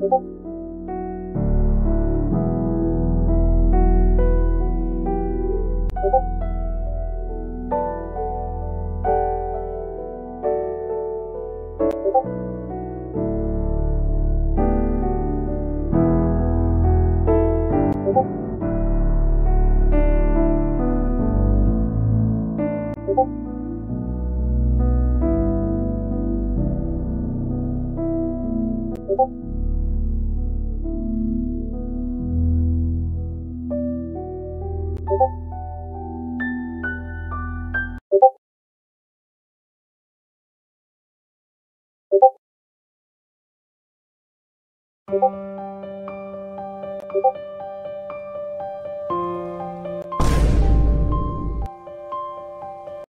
you Thank you.